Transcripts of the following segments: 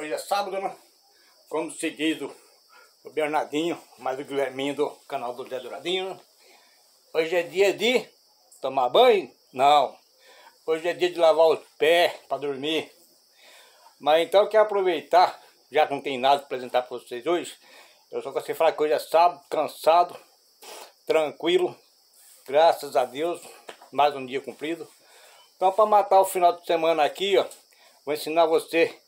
Hoje é sábado, né? Como se diz o, Bernardinho, mais o Guilherminho do canal do Zé Douradinho, né? Hoje é dia de tomar banho? Não. Hoje é dia de lavar os pés para dormir. Mas então eu quero aproveitar, já que não tem nada para apresentar para vocês hoje, eu só quero falar que hoje é sábado, cansado, tranquilo, graças a Deus, mais um dia cumprido. Então para matar o final de semana aqui, ó, vou ensinar você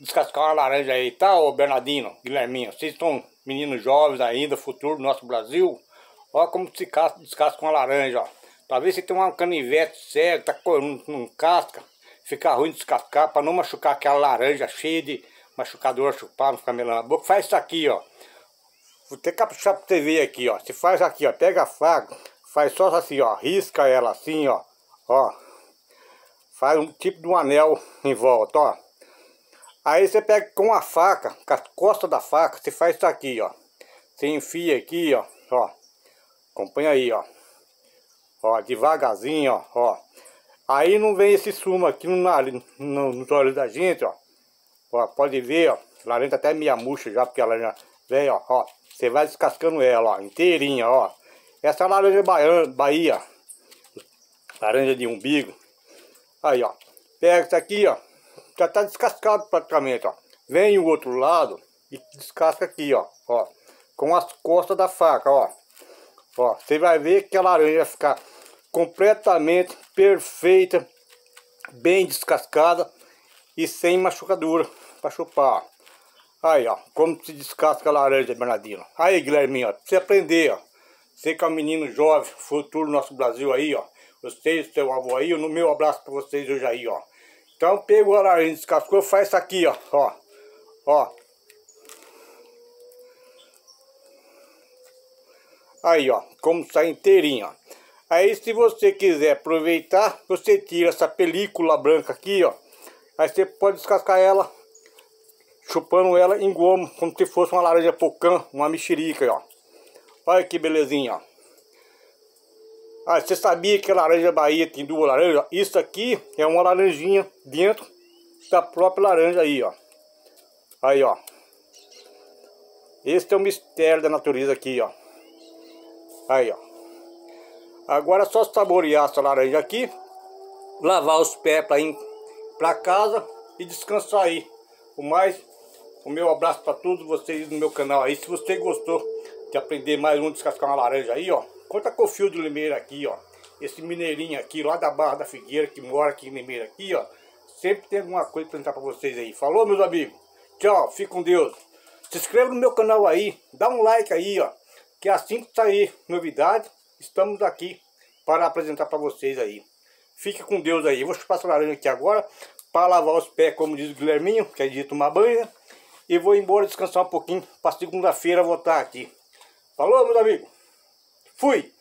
descascar uma laranja aí, tá, ô Bernardino, Guilherminho? Vocês são meninos jovens ainda, futuro do nosso Brasil. Olha como se descasca uma laranja, ó. Talvez você tenha uma canivete cego, tá com um casca, fica ruim de descascar, para não machucar aquela laranja cheia de machucador, chupar, não ficar melando boca. Faz isso aqui, ó. Vou ter que caprichar pra você ver aqui, ó. Você faz aqui, ó. Pega a faca, faz só assim, ó. Risca ela assim, ó. Ó. Faz um tipo de um anel em volta, ó. Aí você pega com a faca, com a costa da faca, você faz isso aqui, ó. Você enfia aqui, ó, ó. Acompanha aí, ó. Ó, devagarzinho, ó, ó. Aí não vem esse sumo aqui no, no, nos olhos da gente, ó. Ó, pode ver, ó. Laranja até meia murcha já, porque ela já vem, ó, ó. Você vai descascando ela, ó, inteirinha, ó. Essa é laranja baiana, Bahia. Laranja de umbigo. Aí, ó. Pega isso aqui, ó já tá descascado praticamente, ó. Vem o outro lado e descasca aqui, ó, ó. Com as costas da faca, ó. Ó, você vai ver que a laranja vai ficar completamente perfeita, bem descascada e sem machucadura para chupar. Aí, ó, como se descasca a laranja, Bernardino. Aí, Guilherme, ó, pra você aprender, ó. Você que é um menino jovem, futuro do nosso Brasil aí, ó. Vocês, seu avô aí, no meu abraço para vocês hoje aí, ó. Então pegou a laranja, descascou, faz isso aqui, ó, ó, ó. Aí, ó, como sai inteirinho, ó. Aí se você quiser aproveitar, você tira essa película branca aqui, ó. Aí você pode descascar ela, chupando ela em gomo, como se fosse uma laranja pocã, uma mexerica, ó. Olha que belezinha, ó. Ah, você sabia que a laranja Bahia tem duas laranjas? Isso aqui é uma laranjinha dentro da própria laranja aí, ó. Aí, ó. Esse é o mistério da natureza aqui, ó. Aí, ó. Agora é só saborear essa laranja aqui. Lavar os pés para ir para casa e descansar aí. O mais, o meu abraço para todos vocês no meu canal aí. Se você gostou de aprender mais um descascar uma laranja aí, ó. Conta com o fio de Limeira aqui, ó. Esse mineirinho aqui, lá da Barra da Figueira, que mora aqui em Limeira aqui, ó. Sempre tem alguma coisa pra apresentar pra vocês aí. Falou, meus amigos? Tchau, fique com Deus. Se inscreva no meu canal aí, dá um like aí, ó. Que assim que sair novidade, estamos aqui para apresentar para vocês aí. Fique com Deus aí. Vou chupar essa laranja aqui agora para lavar os pés, como diz o Guilherminho, que é de tomar banho, né? E vou embora descansar um pouquinho para segunda-feira voltar aqui. Falou, meus amigos? Fui!